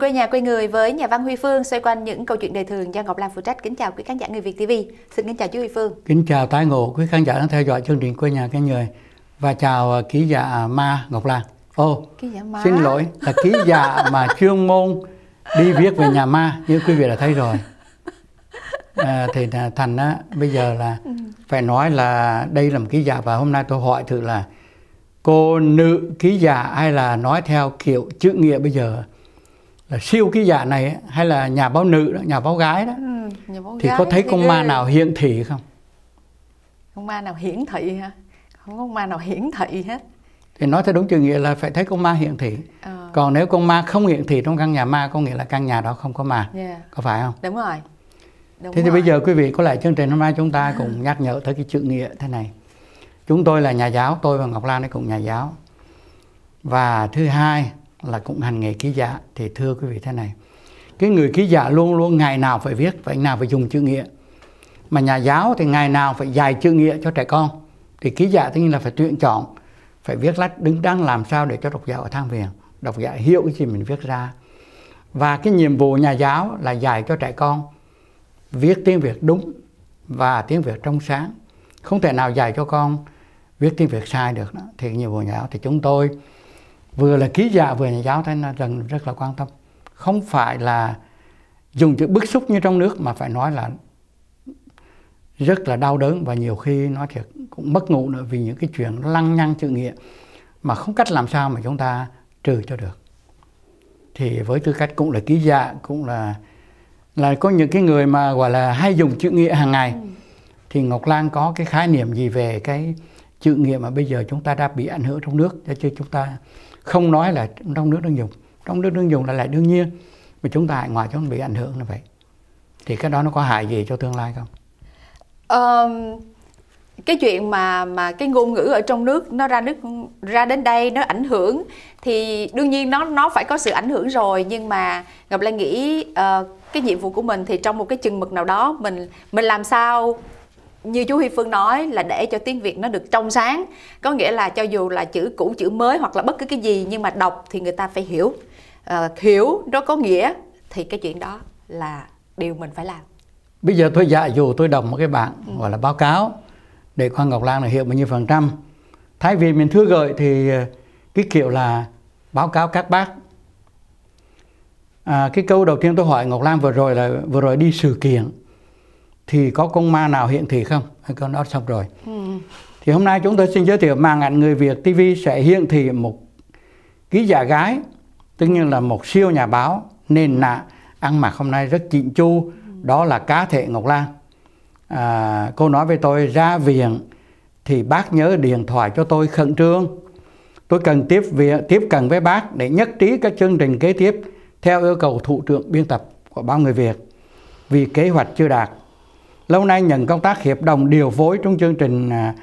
quê nhà quê người với nhà văn Huy Phương xoay quanh những câu chuyện đời thường do Ngọc Lan phụ trách. Kính chào quý khán giả người Việt TV. Xin kính chào chú Huy Phương. Kính chào tái ngộ quý khán giả đang theo dõi chương trình quê nhà quê người và chào uh, ký giả Ma Ngọc Lan. Ô, Ký giả Ma. xin lỗi là ký giả mà chuyên môn đi viết về nhà ma như quý vị đã thấy rồi. À, thì là thành á bây giờ là phải nói là đây là một ký giả và hôm nay tôi hỏi thử là cô nữ ký giả hay là nói theo kiểu chữ nghĩa bây giờ là siêu ký giả này ấy, hay là nhà báo nữ đó, nhà báo gái đó Ừ, nhà báo thì gái có thấy thì con ma nào hiện thị không? Con ma nào hiển thị hả? Không có con ma nào hiển thị hết. Thì nói theo đúng chữ nghĩa là phải thấy con ma hiện thị. Ờ, Còn nếu con ma không hiện thị trong căn nhà ma có nghĩa là căn nhà đó không có ma. yeah. Có phải không? Đúng rồi. Đúng Thế thì rồi. bây giờ quý vị có lẽ chương trình hôm nay chúng ta cùng nhắc nhở tới cái chữ nghĩa thế này. Chúng tôi là nhà giáo, tôi và Ngọc Lan ấy cũng nhà giáo. Và thứ hai là cũng hành nghề ký giả thì thưa quý vị thế này. Cái người ký giả luôn luôn ngày nào phải viết và ngày nào phải dùng chữ nghĩa. Mà nhà giáo thì ngày nào phải dạy chữ nghĩa cho trẻ con. Thì ký giả tất nhiên là phải tuyển chọn, phải viết lách đứng đắn làm sao để cho độc giả ở thang viền, độc giả hiểu cái gì mình viết ra. Và cái nhiệm vụ nhà giáo là dạy cho trẻ con viết tiếng Việt đúng và tiếng Việt trong sáng. Không thể nào dạy cho con viết tiếng Việt sai được đó. Thì nhiệm vụ nhà giáo thì chúng tôi vừa là ký giả vừa nhà giáo thế nên rằng rất là quan tâm. Không phải là dùng chữ bức xúc như trong nước mà phải nói là rất là đau đớn và nhiều khi nói thiệt cũng mất ngủ nữa vì những cái chuyện lăng nhăng chữ nghĩa mà không cách làm sao mà chúng ta trừ cho được. Thì với tư cách cũng là ký giả cũng là là có những cái người mà gọi là hay dùng chữ nghĩa hàng ngày thì Ngọc Lan có cái khái niệm gì về cái chữ nghĩa mà bây giờ chúng ta đã bị ảnh hưởng trong nước cho chứ chúng ta không nói là trong nước đang dùng. Trong nước đang dùng là lại đương nhiên. Mà chúng ta ngoài chúng bị ảnh hưởng như vậy. Thì cái đó nó có hại gì cho tương lai không? Um, cái chuyện mà mà cái ngôn ngữ ở trong nước nó ra nước ra đến đây nó ảnh hưởng thì đương nhiên nó nó phải có sự ảnh hưởng rồi. Nhưng mà Ngọc Lan nghĩ uh, cái nhiệm vụ của mình thì trong một cái chừng mực nào đó mình mình làm sao như chú Huy Phương nói là để cho tiếng Việt nó được trong sáng có nghĩa là cho dù là chữ cũ chữ mới hoặc là bất cứ cái gì nhưng mà đọc thì người ta phải hiểu. Ờ, hiểu nó có nghĩa thì cái chuyện đó là điều mình phải làm. Bây giờ tôi dạy dù tôi đọc một cái bảng gọi là báo cáo để con Ngọc Lan là hiểu bao nhiêu phần trăm. Thay vì mình thưa gợi thì ờ, cái kiểu là báo cáo các bác. À, cái câu đầu tiên tôi hỏi Ngọc Lan vừa rồi là vừa rồi đi sự kiện thì có con ma nào hiện thị không? Hay con đó xong rồi. Thì hôm nay chúng tôi xin giới thiệu màn ảnh người Việt TV sẽ hiện thị một ký giả gái tất nhiên là một siêu nhà báo nền nạ ăn mặc hôm nay rất chỉnh chu. Đó là cá thể Ngọc Lan. À, cô nói với tôi ra viện thì bác nhớ điện thoại cho tôi khẩn trương. Tôi cần tiếp viện tiếp cận với bác để nhất trí các chương trình kế tiếp theo yêu cầu thủ trưởng biên tập của báo người Việt. Vì kế hoạch chưa đạt lâu nay nhận công tác hiệp đồng điều phối trong chương trình à,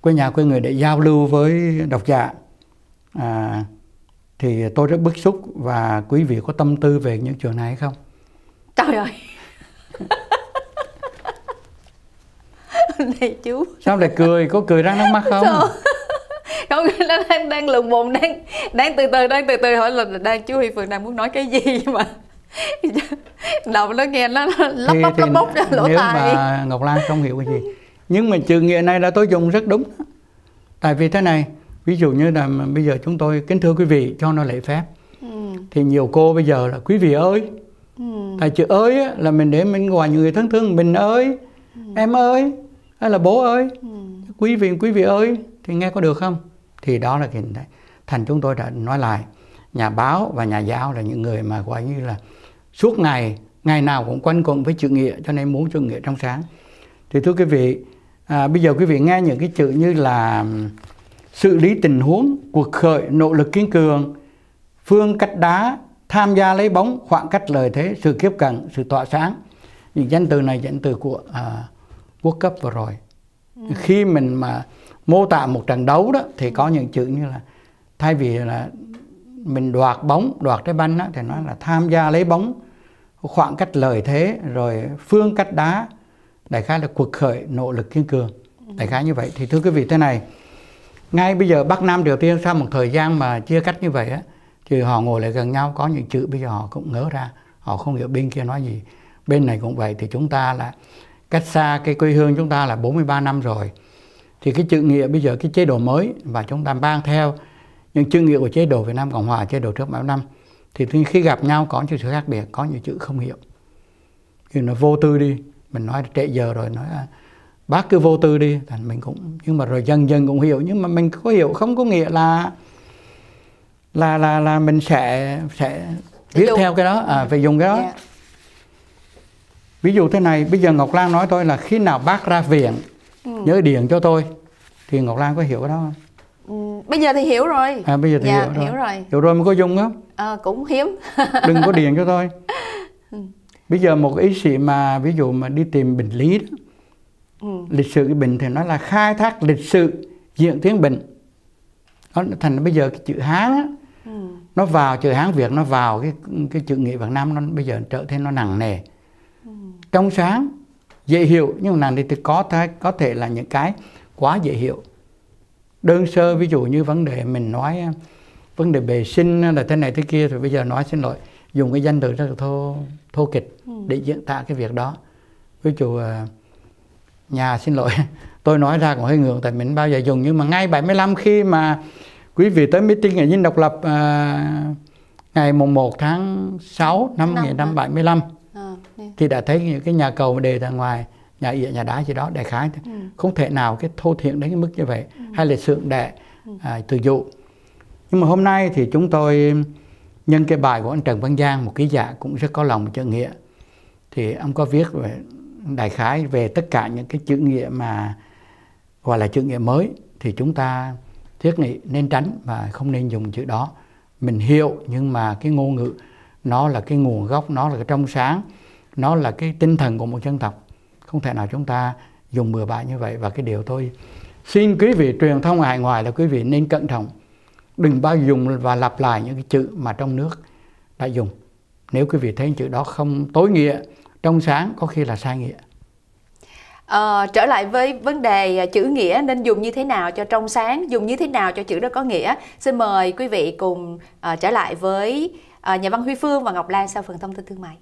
quê nhà quê người để giao lưu với độc giả. À, thì tôi rất bức xúc và quý vị có tâm tư về những chuyện này hay không? Trời ơi! Này chú. Sao lại cười? Có cười ra nước mắt không? Sao? Không nó đang đang lùng bùng đang đang từ từ đang từ từ hỏi là đang chú Huy Phương đang muốn nói cái gì mà đầu nó nghe nó lắp bắp lắp bắp ra lỗ nếu tai. mà Ngọc Lan không hiểu cái gì. Nhưng mà chữ nghĩa này là tôi dùng rất đúng. Tại vì thế này ví dụ như là bây giờ chúng tôi kính thưa quý vị cho nó lễ phép. Ừ. thì nhiều cô bây giờ là quý vị ơi Ừ. tại chữ ơi á, là mình để mình gọi những người thân thương mình ơi em ơi hay là bố ơi Ừ. quý vị quý vị ơi thì nghe có được không? Thì đó là thành chúng tôi đã nói lại. Nhà báo và nhà giáo là những người mà gọi như là suốt ngày ngày nào cũng quanh quẩn với chữ nghĩa cho nên muốn chữ nghĩa trong sáng. Thì thưa quý vị à, bây giờ quý vị nghe những cái chữ như là xử lý tình huống cuộc khởi nỗ lực kiên cường phương cách đá tham gia lấy bóng khoảng cách lời thế sự kiếp cận sự tỏa sáng. Những danh từ này danh từ của à, quốc cấp vừa rồi. Khi mình mà mô tả một trận đấu đó thì có những chữ như là thay vì là mình đoạt bóng đoạt trái banh đó, thì nói là tham gia lấy bóng. Khoảng cách lời thế rồi phương cách đá đại khái là cuộc khởi nỗ lực kiên cường. Đại khái như vậy. Thì thưa quý vị thế này ngay bây giờ Bắc Nam Triều Tiên sau một thời gian mà chia cách như vậy á thì họ ngồi lại gần nhau có những chữ bây giờ họ cũng ngớ ra họ không hiểu bên kia nói gì. Bên này cũng vậy thì chúng ta là cách xa cái quê hương chúng ta là 43 năm rồi. Thì cái chữ nghĩa bây giờ cái chế độ mới và chúng ta mang theo những chữ nghĩa của chế độ Việt Nam Cộng Hòa chế độ trước bao năm thì khi gặp nhau có những sự khác biệt có những chữ không hiểu thì nó vô tư đi mình nói trễ giờ rồi nói bác cứ vô tư đi thành mình cũng nhưng mà rồi dần dần cũng hiểu nhưng mà mình có hiểu không có nghĩa là là là là mình sẽ sẽ viết dùng. theo cái đó à, phải dùng cái đó yeah. Dạ. ví dụ thế này bây giờ Ngọc Lan nói tôi là khi nào bác ra viện ừ. nhớ điện cho tôi thì Ngọc Lan có hiểu cái đó không bây giờ thì hiểu rồi à bây giờ thì dạ, hiểu, rồi. hiểu rồi hiểu rồi mới có dùng không à, cũng hiếm đừng có điện cho tôi ừ. bây giờ một ý sĩ mà ví dụ mà đi tìm bệnh lý đó, ừ. lịch sử cái bệnh thì nó là khai thác lịch sử diễn tiến bệnh nó thành bây giờ cái chữ hán á, ừ. nó vào chữ hán việt nó vào cái cái chữ nghĩa việt nam nó bây giờ trở thêm nó nặng nề ừ. trong sáng dễ hiểu nhưng mà này thì có thể có thể là những cái quá dễ hiểu đơn sơ ví dụ như vấn đề mình nói vấn đề bề sinh là thế này thế kia thì bây giờ nói xin lỗi dùng cái danh từ rất là thô thô kịch ừ. để diễn tả cái việc đó. Ví dụ à, nhà xin lỗi tôi nói ra cũng hơi ngượng tại mình bao giờ dùng nhưng mà ngay 75 khi mà quý vị tới meeting ở Dinh Độc Lập à, ngày mùng 1 tháng 6 năm 1975 à, thì đã thấy những cái nhà cầu đề ra ngoài nhà ỉa nhà đá gì đó đại khái ừ. không thể nào cái thô thiện đến cái mức như vậy. Ừ. hay là sượng đệ ừ. à, từ dụ. Nhưng mà hôm nay thì chúng tôi nhân cái bài của anh Trần Văn Giang một ký giả cũng rất có lòng chữ nghĩa. Thì ông có viết về đại khái về tất cả những cái chữ nghĩa mà gọi là chữ nghĩa mới. Thì chúng ta thiết nghĩ nên tránh và không nên dùng chữ đó. Mình hiểu nhưng mà cái ngôn ngữ nó là cái nguồn gốc nó là cái trong sáng nó là cái tinh thần của một dân tộc không thể nào chúng ta dùng bừa bãi như vậy và cái điều tôi xin quý vị truyền thông hải ngoại là quý vị nên cẩn trọng đừng bao dùng và lặp lại những cái chữ mà trong nước đã dùng nếu quý vị thấy chữ đó không tối nghĩa trong sáng có khi là sai nghĩa À, trở lại với vấn đề à, chữ nghĩa nên dùng như thế nào cho trong sáng, dùng như thế nào cho chữ đó có nghĩa. Xin mời quý vị cùng uh, trở lại với uh, nhà văn Huy Phương và Ngọc Lan sau phần thông tin thương mại.